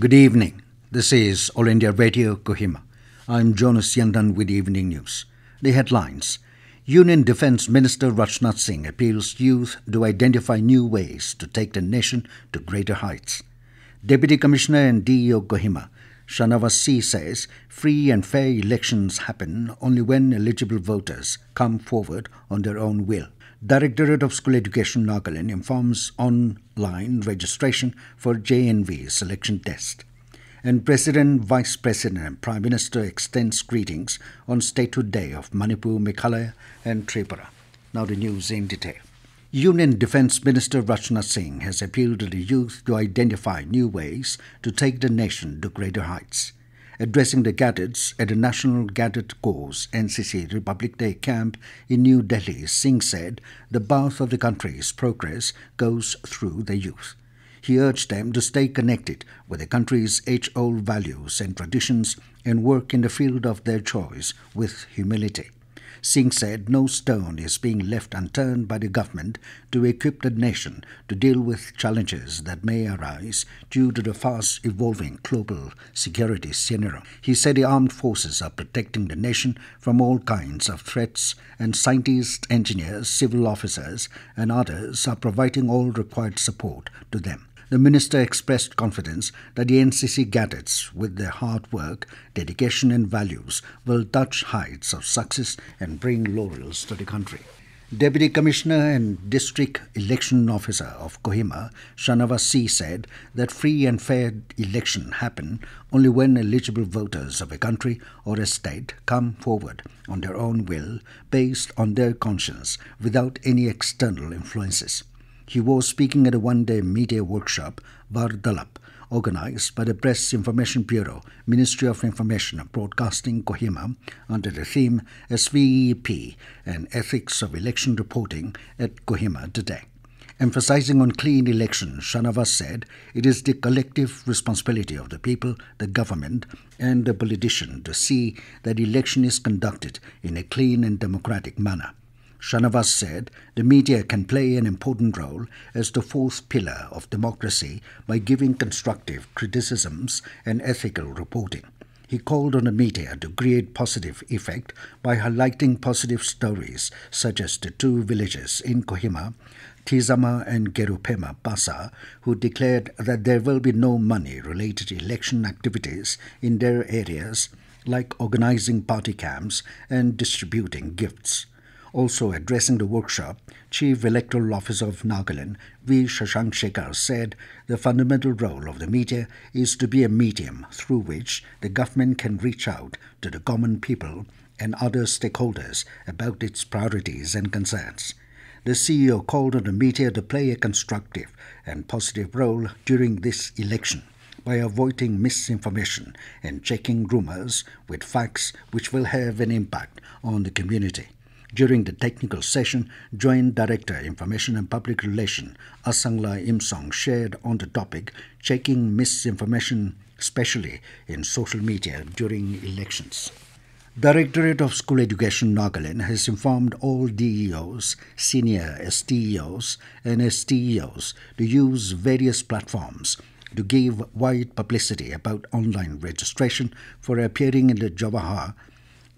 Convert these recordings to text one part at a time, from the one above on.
Good evening. This is All India Radio Kohima. I'm Jonas Yandan with Evening News. The headlines Union Defence Minister Rajnath Singh appeals youth to identify new ways to take the nation to greater heights. Deputy Commissioner and DEO Kohima Shanavas C says free and fair elections happen only when eligible voters come forward on their own will. Directorate of School Education Nagaland informs online registration for JNV selection test. And President, Vice President, and Prime Minister extends greetings on Statehood Day of Manipur, Meghalaya, and Tripura. Now the news in detail. Union Defence Minister Rajnath Singh has appealed to the youth to identify new ways to take the nation to greater heights. Addressing the cadets at the National Cadet Corps NCC Republic Day camp in New Delhi, Singh said the path of the country's progress goes through the youth. He urged them to stay connected with the country's age old values and traditions and work in the field of their choice with humility. Singh said no stone is being left unturned by the government to equip the nation to deal with challenges that may arise due to the fast evolving global security scenario. He said the armed forces are protecting the nation from all kinds of threats, and scientists, engineers, civil officers, and others are providing all required support to them. The minister expressed confidence that the NCC cadets, with their hard work, dedication, and values, will touch heights of success and bring laurels to the country. Deputy Commissioner and District Election Officer of Kohima, Shanavas C, said that free and fair election happen only when eligible voters of a country or a state come forward on their own will, based on their conscience, without any external influences. He was speaking at a one day media workshop, Vartalap, organized by the Press Information Bureau, Ministry of Information and Broadcasting, Kohima, under the theme SVEP and Ethics of Election Reporting at Kohima today. Emphasizing on clean elections, Shanavas said it is the collective responsibility of the people, the government, and the politician to see that election is conducted in a clean and democratic manner. Shanavas said the media can play an important role as the fourth pillar of democracy by giving constructive criticisms and ethical reporting. He called on the media to create positive effect by highlighting positive stories such as the two villages in Kohima, Tizama and Gerupema Pasa, who declared that there will be no money related election activities in their areas like organizing party camps and distributing gifts. Also addressing the workshop, Chief Electoral Officer of Nagaland, V. Shashank Shekhar, said the fundamental role of the media is to be a medium through which the government can reach out to the common people and other stakeholders about its priorities and concerns. The CEO called on the media to play a constructive and positive role during this election by avoiding misinformation and checking rumors with facts which will have an impact on the community. During the technical session, Joint Director Information and Public Relation Asangla Imsong shared on the topic checking misinformation, especially in social media during elections. Directorate of School Education Nagaland has informed all DEOs, senior STEOs, and STEOs to use various platforms to give wide publicity about online registration for appearing in the Jawahar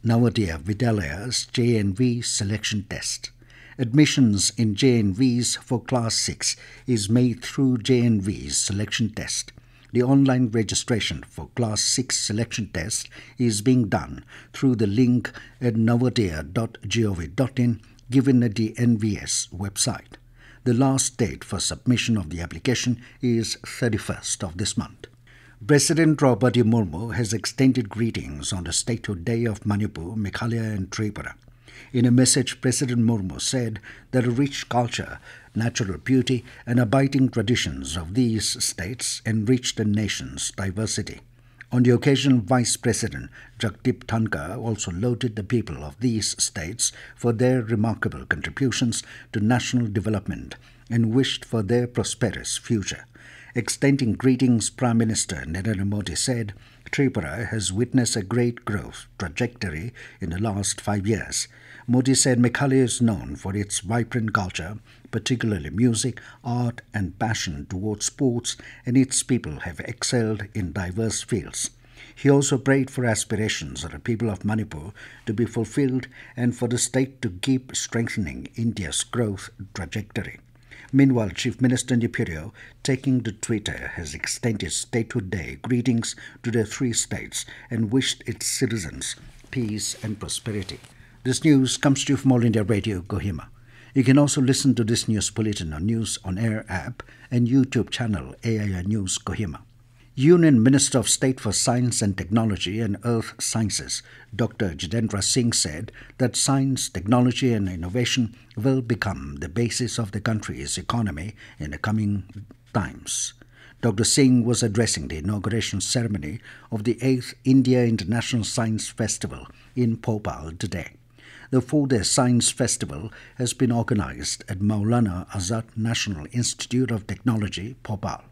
Navodaya Vidyalayas JNV selection test. Admissions in JNVs for Class 6 is made through JNV's selection test. The online registration for Class 6 selection test is being done through the link at navodaya.gov.in given at the NVS website. The last date for submission of the application is 31st of this month. President Draupadi Murmu has extended greetings on the statehood day of Manipur, Meghalaya, and Tripura. In a message, President Murmu said that a rich culture, natural beauty, and abiding traditions of these states enrich the nation's diversity. On the occasion, Vice President Jagdeep Dhankhar also lauded the people of these states for their remarkable contributions to national development and wished for their prosperous future. Extending greetings, Prime Minister Narendra Modi said, Tripura has witnessed a great growth trajectory in the last five years. Modi said Meghalaya is known for its vibrant culture, particularly music, art, and passion towards sports, and its people have excelled in diverse fields. He also prayed for aspirations of the people of Manipur to be fulfilled and for the state to keep strengthening India's growth trajectory. Meanwhile, Chief Minister Neiphiu Rio, taking to Twitter, has extended Statehood Day greetings to the three states and wished its citizens peace and prosperity. This news comes to you from All India Radio, Kohima. You can also listen to this news bulletin on News on Air app and YouTube channel AIR News Kohima. Union Minister of State for Science and Technology and Earth Sciences, Dr. Jitendra Singh, said that science, technology, and innovation will become the basis of the country's economy in the coming times. Dr. Singh was addressing the inauguration ceremony of the 8th India International Science Festival in Bhopal today. The four day science festival has been organized at Maulana Azad National Institute of Technology, Bhopal.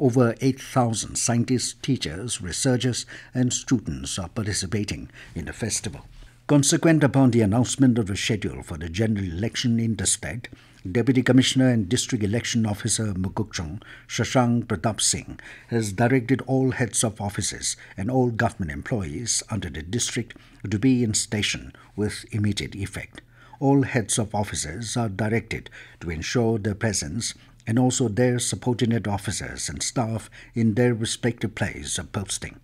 Over 8,000 scientists, teachers, researchers, and students are participating in the festival. Consequent upon the announcement of the schedule for the general election in the state, Deputy Commissioner and District Election Officer Mokokchung, Shashank Pratap Singh, has directed all heads of offices and all government employees under the district to be in station with immediate effect. All heads of offices are directed to ensure their presence and also their subordinate officers and staff in their respective place of posting.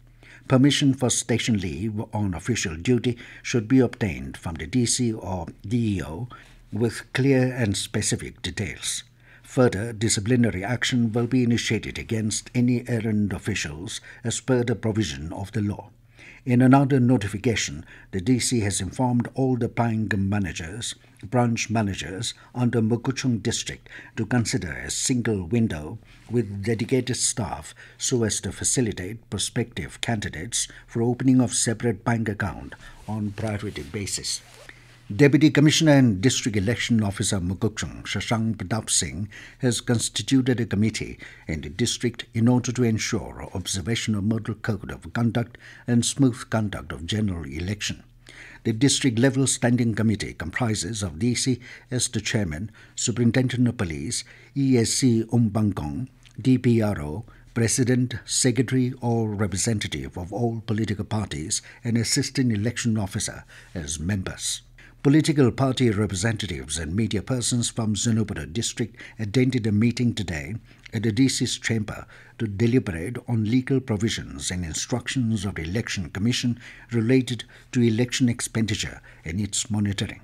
Permission for station leave on official duty should be obtained from the DC or DEO with clear and specific details. Further disciplinary action will be initiated against any errant officials as per the provision of the law. In another notification, the DC has informed all the Pangam managers, branch managers under Mokokchung district to consider a single window with dedicated staff so as to facilitate prospective candidates for opening of separate bank account on priority basis. Deputy Commissioner and District Election Officer Mokokchung Shashank Pratap Singh has constituted a committee in the district in order to ensure observation of model code of conduct and smooth conduct of general election. The district level standing committee comprises of DC as the chairman, Superintendent of Police, ESC Umbangkong, DPRO, President, Secretary, or representative of all political parties, and Assistant Election Officer as members. Political party representatives and media persons from Zunheboto district attended a meeting today at the DC's chamber to deliberate on legal provisions and instructions of the Election Commission related to election expenditure and its monitoring.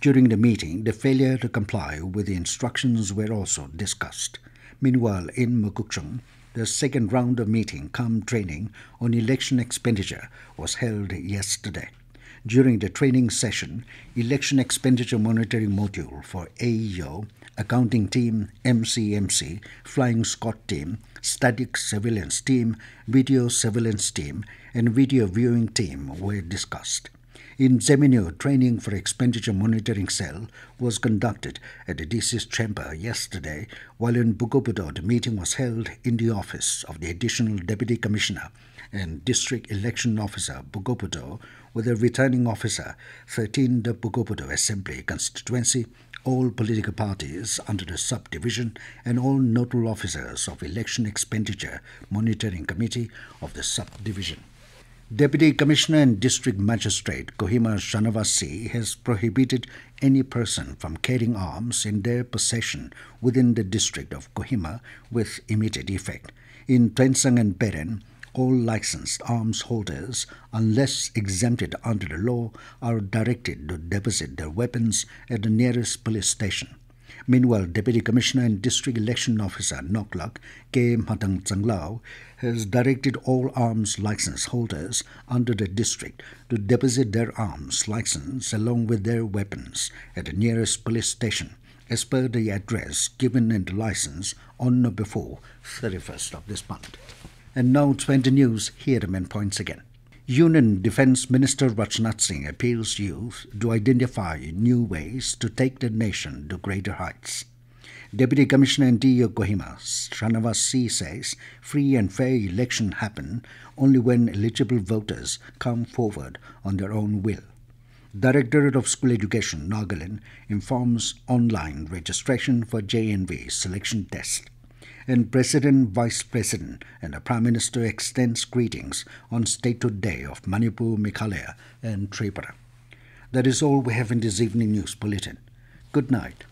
During the meeting, the failure to comply with the instructions were also discussed. Meanwhile, in Mokokchung, the second round of meeting come training on election expenditure was held yesterday during the training session, Election Expenditure Monitoring Module for AEO, Accounting Team, MCMC, Flying Squad Team, Static Surveillance Team, Video Surveillance Team, and Video Viewing Team were discussed. In Tseminyu, training for expenditure monitoring cell was conducted at the DC's chamber yesterday, while in Pughoboto the meeting was held in the office of the additional deputy commissioner and district election officer Pughoboto with a returning officer, 13 the Pughoboto Assembly constituency, all political parties under the subdivision and all nodal officers of election expenditure monitoring committee of the subdivision. Deputy Commissioner and District Magistrate Kohima Shanavas C has prohibited any person from carrying arms in their possession within the district of Kohima with immediate effect. In Tuensang and Peren, all licensed arms holders, unless exempted under the law, are directed to deposit their weapons at the nearest police station. Meanwhile, Deputy Commissioner and District Election Officer Noklak K. Matang Changlao has directed all arms license holders under the district to deposit their arms license along with their weapons at the nearest police station as per the address given in the license on or before 31st of this month. And now 20 news, here are main points again. Union Defense Minister Rajnath Singh appeals youth to identify new ways to take the nation to greater heights. Deputy Commissioner DEO Kohima, Shanavas C says free and fair election happen only when eligible voters come forward on their own will. Directorate of School Education, Nagaland, informs online registration for JNV selection test. And President, Vice President, and the Prime Minister extends greetings on Statehood Day of Manipur, Meghalaya, and Tripura. That is all we have in this evening news bulletin. Good night.